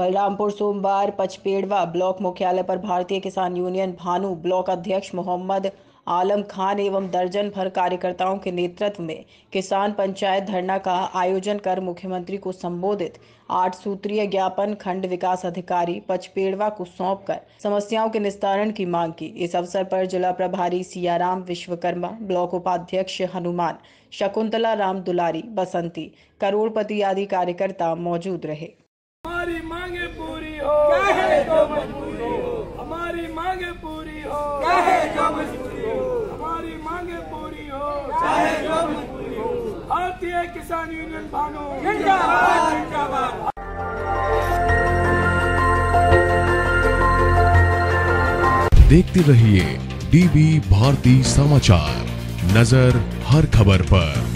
बलरामपुर सोमवार पचपेड़वा ब्लॉक मुख्यालय पर भारतीय किसान यूनियन भानु ब्लॉक अध्यक्ष मोहम्मद आलम खान एवं दर्जन भर कार्यकर्ताओं के नेतृत्व में किसान पंचायत धरना का आयोजन कर मुख्यमंत्री को संबोधित। आठ सूत्रीय ज्ञापन खंड विकास अधिकारी पचपेड़वा को सौंप कर समस्याओं के निस्तारण की मांग की। इस अवसर पर जिला प्रभारी सियाराम विश्वकर्मा, ब्लॉक उपाध्यक्ष हनुमान, शकुंतला राम दुलारी, बसंती, करोड़पति आदि कार्यकर्ता मौजूद रहे। मांगे पूरी हो। चाहे जो मजबूरी हो। हमारी मांगे पूरी हो। चाहे जो मजबूरी हो। हमारी मांगे पूरी हो। चाहे जो मजबूरी हो। भारतीय किसान यूनियन भानु जिंदाबाद जिंदाबाद। देखते रहिए डीबी भारती समाचार। नज़र हर खबर पर।